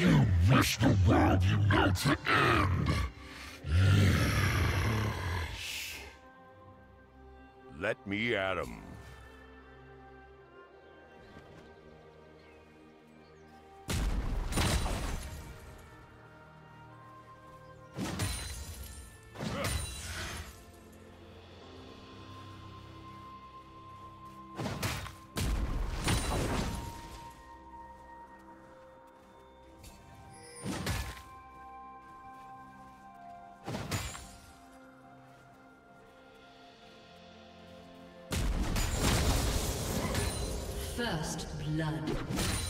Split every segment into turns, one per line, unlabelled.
You wish the world you know to end.
Let me at him.
First blood.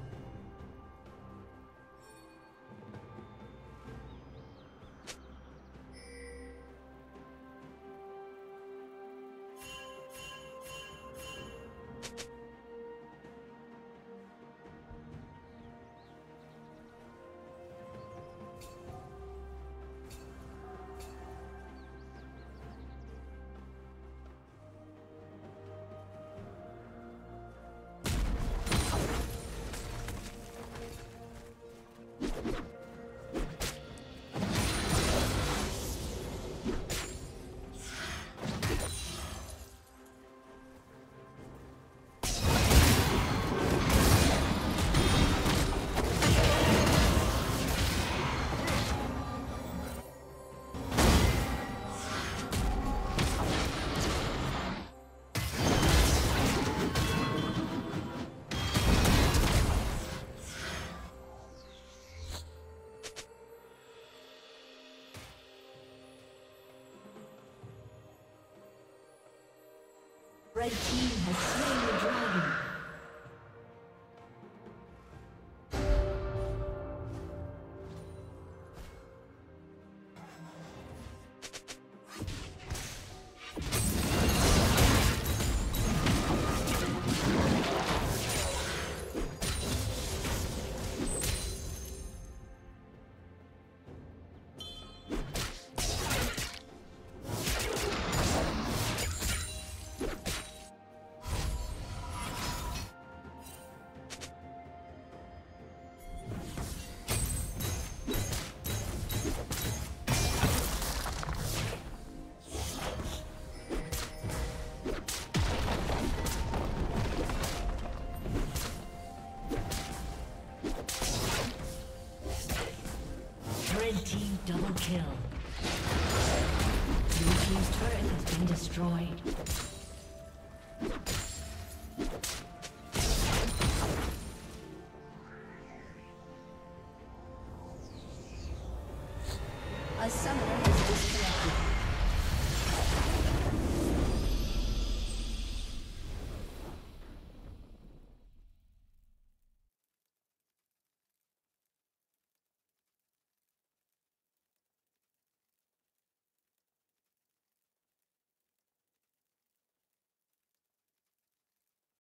Red team A summoner.